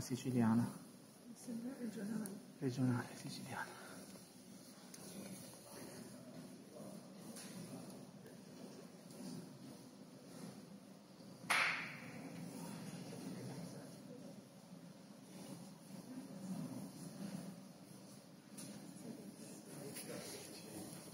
siciliana, regionale. regionale siciliana.